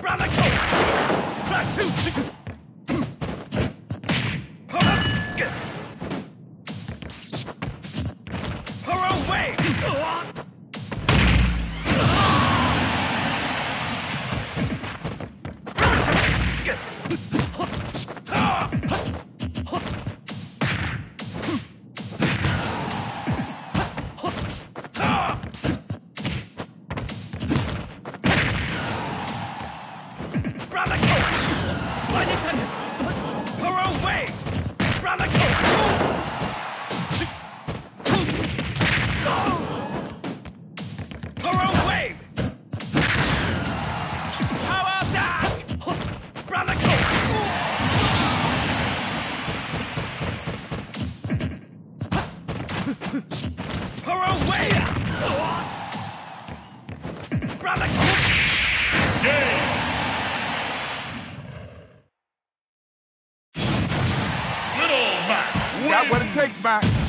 Brother Cole! Platoon! Brother King! Wellington! Her away! Brother King! Her away! Power down! Brother King! Her away! back. Got what it takes man.